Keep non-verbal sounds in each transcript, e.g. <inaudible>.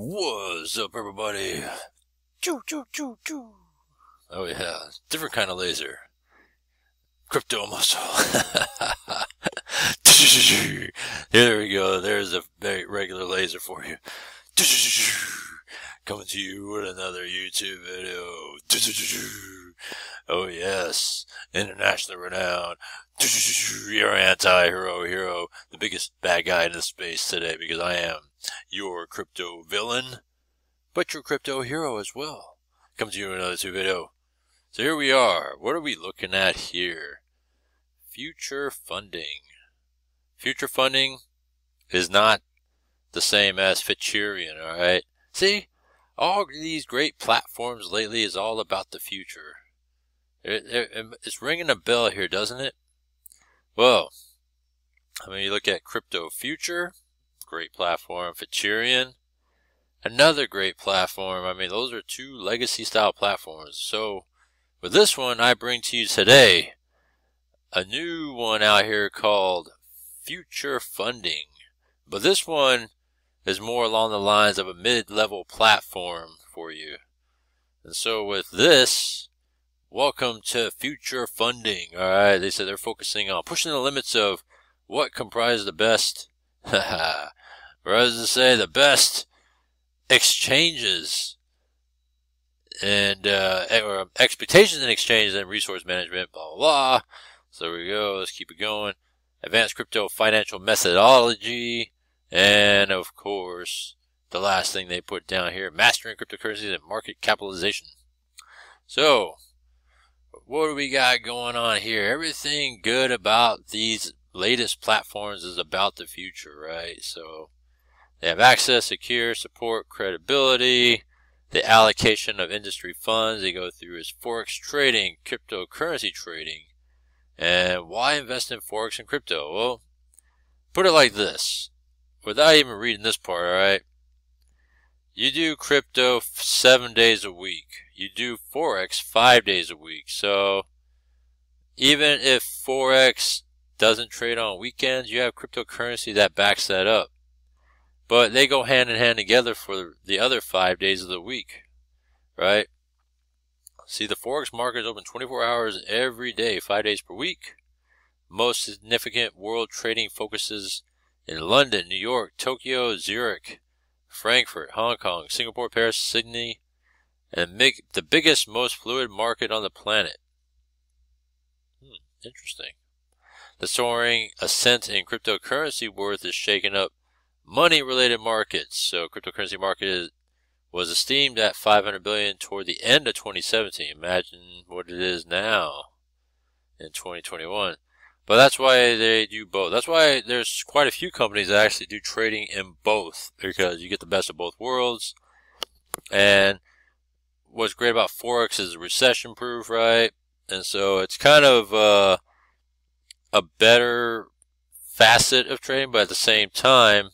What's up, everybody? Choo, choo, choo, choo. Oh, yeah. Different kind of laser. Crypto muscle. <laughs> Here we go. There's a very regular laser for you. Coming to you with another YouTube video. Oh, yes. Internationally renowned. Your anti-hero hero. The biggest bad guy in the space today because I am your crypto villain, but your crypto hero as well. Come to you in another video. So here we are. What are we looking at here? Future funding. Future funding is not the same as Futurion, alright? See? All these great platforms lately is all about the future. It, it, it's ringing a bell here, doesn't it? Well, I mean, you look at Kripto Future, great platform. Futurion, another great platform. I mean, those are two legacy style platforms. So, with this one, I bring to you today a new one out here called Future Funding. But this one is more along the lines of a mid level platform for you. And so, with this, welcome to Future Funding. Alright, they said they're focusing on pushing the limits of what comprises the best <laughs> or as to say, the best exchanges and uh, expectations in exchanges and resource management, blah, blah, blah. So there we go. Let's keep it going. Advanced crypto financial methodology. And of course, the last thing they put down here, mastering cryptocurrencies and market capitalization. So, what do we got going on here? Everything good about these latest platforms is about the future, right? So, they have access, secure, support, credibility, the allocation of industry funds. They go through is forex trading, cryptocurrency trading, and why invest in forex and crypto? Well, put it like this, without even reading this part, all right. You do crypto seven days a week. You do forex five days a week. So even if forex doesn't trade on weekends, you have cryptocurrency that backs that up. But they go hand in hand together for the other five days of the week, right? See, the Forex market is open 24 hours every day, five days per week. Most significant world trading focuses in London, New York, Tokyo, Zurich, Frankfurt, Hong Kong, Singapore, Paris, Sydney, and make the biggest, most fluid market on the planet. Hmm, interesting. The soaring ascent in cryptocurrency worth is shaking up money related markets. So cryptocurrency market is, was esteemed at 500 billion toward the end of 2017. Imagine what it is now in 2021. But that's why they do both. That's why there's quite a few companies that actually do trading in both because you get the best of both worlds. And what's great about Forex is recession proof, right? And so it's kind of uh, a better facet of trading, but at the same time,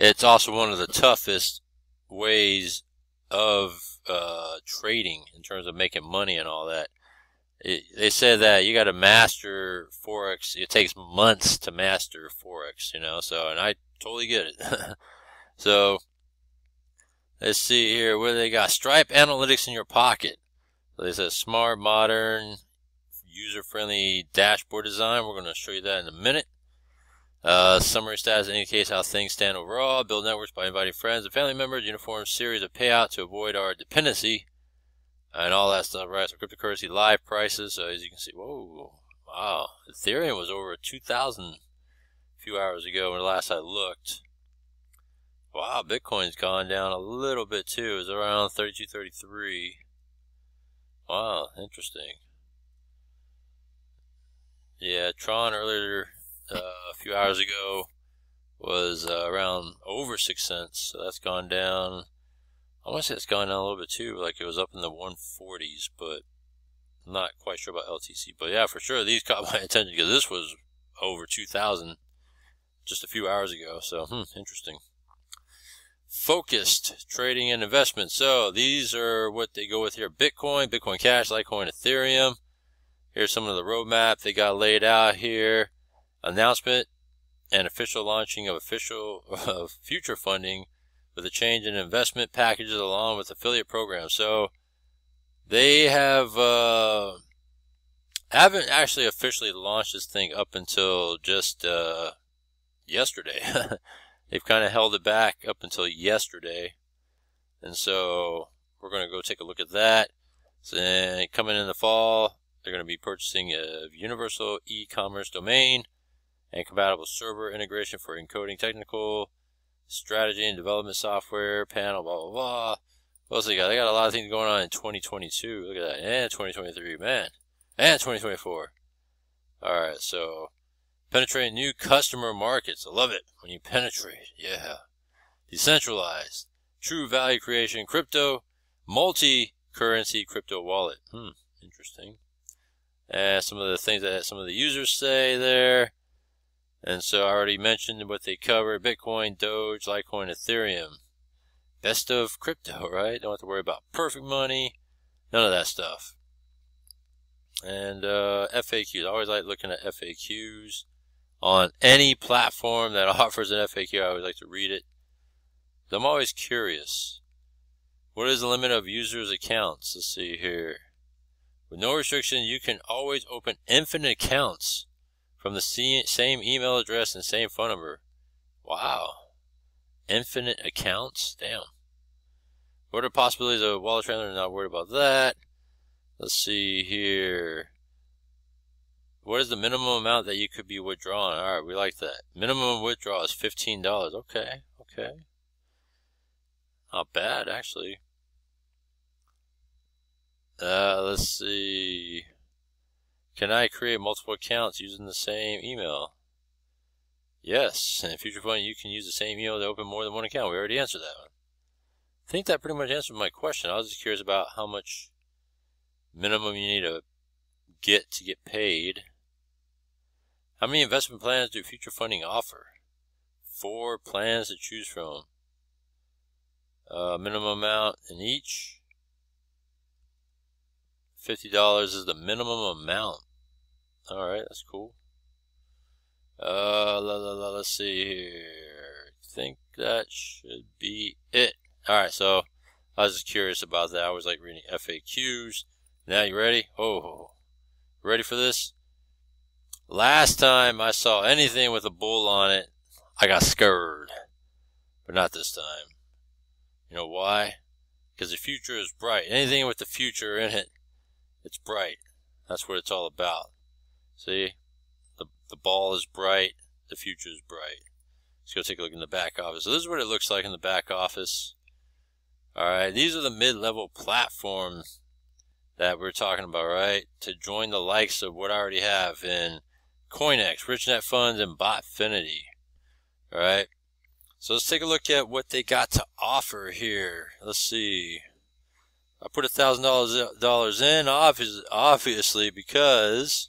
it's also one of the toughest ways of uh, trading in terms of making money and all that. It, they say that you got to master forex. It takes months to master forex, you know. So, and I totally get it. <laughs> so, let's see here where they got Stripe Analytics in your pocket. So they said smart, modern, user-friendly dashboard design. We're going to show you that in a minute. Uh, summary stats indicates how things stand overall. Build networks by inviting friends and family members. Uniform series of payout to avoid our dependency. And all that stuff, right? So cryptocurrency live prices. So as you can see, whoa, wow. Ethereum was over 2,000 a few hours ago when last I looked. Wow, Bitcoin's gone down a little bit too. It's around 32, 33. Wow, interesting. Yeah, Tron earlier uh, a few hours ago was uh, around over six cents. So that's gone down. I want to say it's gone down a little bit too. Like it was up in the 140s, but I'm not quite sure about LTC. But yeah, for sure these <laughs> caught my attention because this was over 2,000 just a few hours ago. So hmm, interesting. Focused trading and investment. So these are what they go with here: Bitcoin, Bitcoin Cash, Litecoin, Ethereum. Here's some of the roadmap they got laid out here announcement and official launching of official <laughs> of future funding with a change in investment packages along with affiliate programs. So they have uh, haven't actually officially launched this thing up until just uh, yesterday. <laughs> They've kind of held it back up until yesterday, and so we're going to go take a look at that. So coming in the fall, they're going to be purchasing a universal e-commerce domain and compatible server integration for encoding technical strategy and development software panel, blah, blah, blah. What else they got? They got a lot of things going on in 2022. Look at that. And 2023, man. And 2024. Alright, so penetrating new customer markets. I love it when you penetrate. Yeah. Decentralized. True value creation. Crypto. Multi-currency crypto wallet. Hmm. Interesting. And some of the things that some of the users say there. And so I already mentioned what they cover Bitcoin, Doge, Litecoin, Ethereum. Best of crypto, right? Don't have to worry about perfect money. None of that stuff. And uh, FAQs. I always like looking at FAQs on any platform that <laughs> offers an FAQ. I always like to read it. I'm always curious. What is the limit of users' accounts? Let's see here. With no restriction, you can always open infinite accounts from the same email address and same phone number. Wow. Infinite accounts? Damn. What are possibilities of wallet transfer? Not worried about that. Let's see here. What is the minimum amount that you could be withdrawing? Alright, we like that. Minimum withdrawal is $15. Okay, okay. Not bad, actually. Uh, let's see. Can I create multiple accounts using the same email? Yes, and in Future Fund, you can use the same email to open more than one account. We already answered that one. I think that pretty much answered my question. I was just curious about how much minimum you need to get to get paid. How many investment plans do Future Funding offer? Four plans to choose from. Uh, minimum amount in each. $50 is the minimum amount. Alright, that's cool. Uh, la, la, la, let's see here. I think that should be it. Alright, so I was just curious about that. I was like reading FAQs. Now you ready? Oh, ready for this? Last time I saw anything with a bull on it, I got scared. But not this time. You know why? Because the future is bright. Anything with the future in it, it's bright. That's what it's all about. See? The, the ball is bright. The future is bright. Let's go take a look in the back office. So this is what it looks like in the back office. Alright, these are the mid-level platforms that we're talking about, right? To join the likes of what I already have in CoinEx, RichNet Funds, and Botfinity. Alright? So let's take a look at what they got to offer here. Let's see. I put a thousand dollars in, obviously, because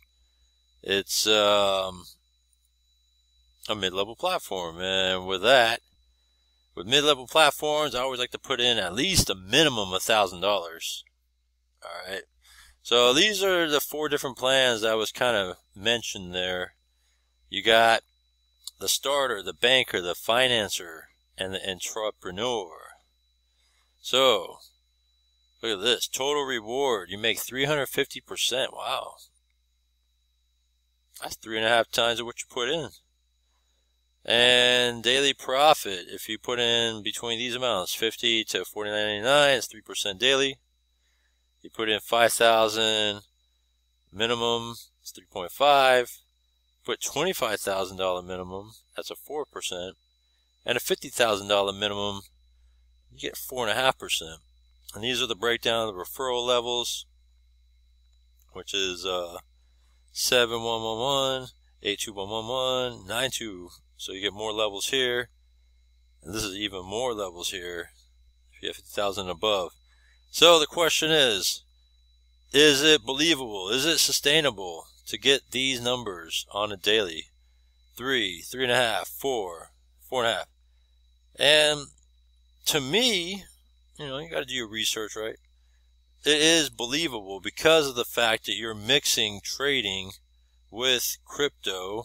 it's um, a mid-level platform, and with that, with mid-level platforms, I always like to put in at least a minimum of thousand dollars. All right. So these are the four different plans that was kind of mentioned there. You got the starter, the banker, the financer, and the entrepreneur. So Look at this. Total reward. You make 350%. Wow. That's three and a half times of what you put in. And daily profit. If you put in between these amounts, 50 to 49.99, it's 3% daily. You put in 5,000 minimum, it's 3.5. Put $25,000 minimum, that's a 4%. And a $50,000 minimum, you get 4.5%. And these are the breakdown of the referral levels, which is uh, 7111, 82111, 92. So you get more levels here. And this is even more levels here if you have 50,000 above. So the question is, is it believable? Is it sustainable to get these numbers on a daily? Three, three and a half, four, four and a half. And to me, you know, you got to do your research, right? It is believable because of the fact that you're mixing trading with crypto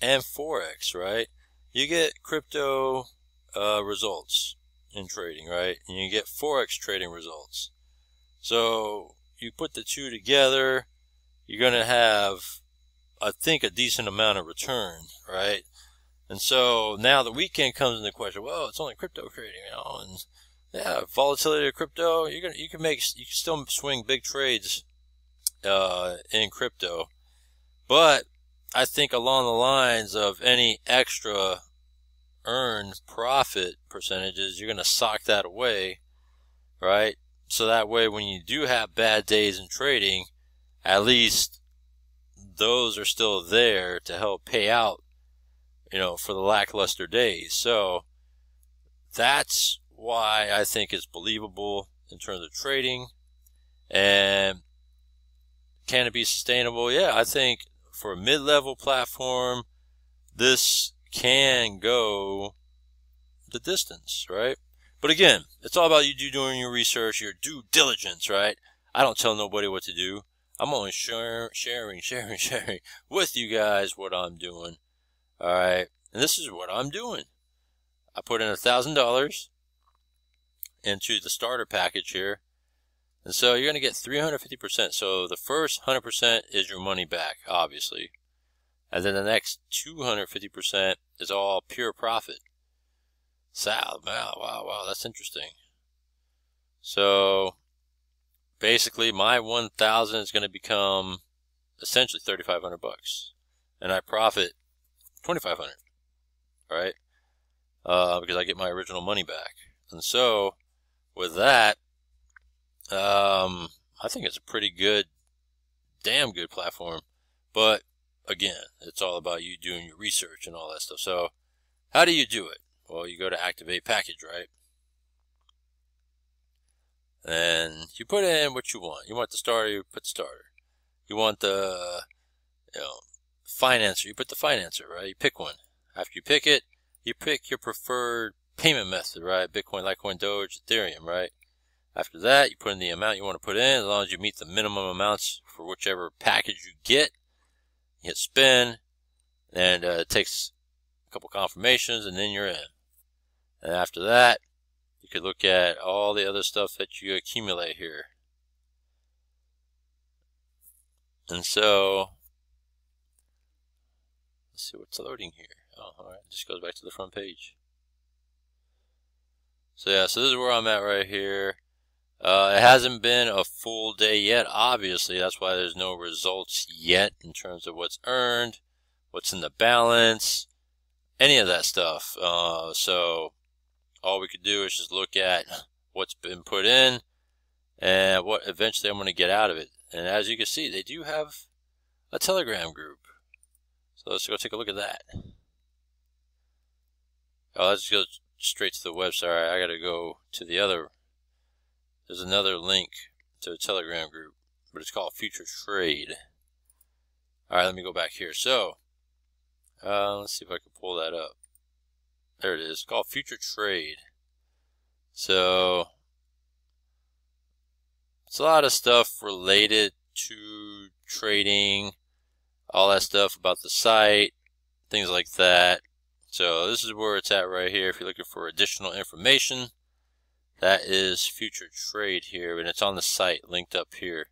and forex, right? You get crypto uh, results. in trading, right? And you get Forex trading results. So you put the two together, you're going to have, I think, a decent amount of return, right? And so now the weekend comes into question. Well, it's only crypto trading, you know, and yeah, volatility of crypto. You're gonna you can make you can still swing big trades uh, in crypto, but I think along the lines of any extra earned profit percentages, you're gonna sock that away, right? So that way, when you do have bad days in trading, at least those are still there to help pay out, you know, for the lackluster days. So that's why I think it's believable in terms of trading. And can it be sustainable? Yeah, I think for a mid-level platform, this can go the distance, right? But again, it's all about you do doing your research, your due diligence, right? I don't tell nobody what to do. I'm only share, sharing, <laughs> sharing, sharing with you guys what I'm doing. All right. And this is what I'm doing. I put in a thousand dollars into the starter package here. And so you're going to get 350%. So the first 100% is your money back, obviously. And then the next 250% is all pure profit. Sal, wow, wow, wow, that's interesting. So basically my 1000 is going to become essentially 3500 bucks. And I profit 2500 right? Uh, because I get my original money back. And so with that, um, I think it's a pretty good, damn good platform. But again, it's all about you doing your research and all that stuff. So, how do you do it? Well, you go to activate package, right? And you put in what you want. You want the starter, you put the starter. You want the, you know, financer, you put the financer, right? You pick one. After you pick it, you pick your preferred payment method, right? Bitcoin, Litecoin, Doge, Ethereum, right? After that, you put in the amount you want to put in, as long as you meet the minimum amounts for whichever package you get. You hit spin, and uh, it takes a couple confirmations, and then you're in. And after that, you could look at all the other stuff that you accumulate here. And so, let's see what's loading here. Oh, alright, just goes back to the front page. So yeah, so this is where I'm at right here. Uh, it hasn't been a full day yet, obviously. That's why there's no results yet in terms of what's earned, what's in the balance, any of that stuff. Uh, so all we could do is just look at what's been put in and what eventually I'm going to get out of it. And as you can see, they do have a Telegram group. So let's go take a look at that. Oh, let's go straight to the website. I got to go to the other. There's another link to a Telegram group, but it's called Future Trade. All right, let me go back here. So, uh, let's see if I can pull that up. There it is. It's called Future Trade. So, it's a lot of stuff related to trading, all that stuff about the site, things like that. So this is where it's at right here. If you're looking for additional information, that is future trade here, and it's on the site linked up here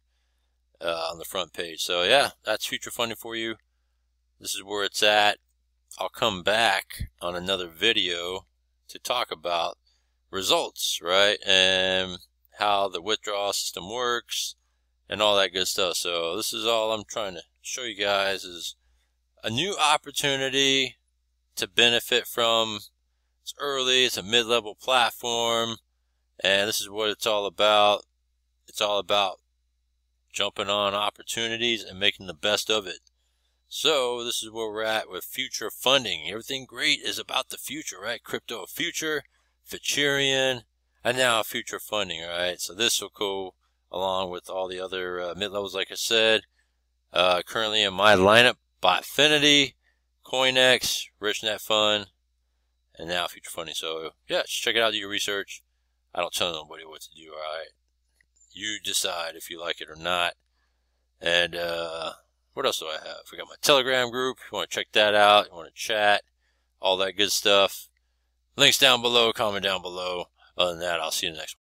uh, on the front page. So yeah, that's future funding for you. This is where it's at. I'll come back on another video to talk about results, right? And how the withdrawal system works and all that good stuff. So this is all I'm trying to show you guys is a new opportunity to benefit from. It's early, it's a mid-level platform, and this is what it's all about. It's all about jumping on opportunities and making the best of it. So this is where we're at with future funding. Everything great is about the future, right? Kripto Future, Futurion, and now future funding, right? So this will go along with all the other uh, mid-levels, like I said. Uh, currently in my lineup, Botfinity, CoinEx, RichNet Fund, and now Future Funding. So yeah, check it out, do your research. I don't tell nobody what to do, alright? You decide if you like it or not. And uh, what else do I have? We got my Telegram group. If you want to check that out, you want to chat, all that good stuff. Links down below, comment down below. Other than that, I'll see you in the next one.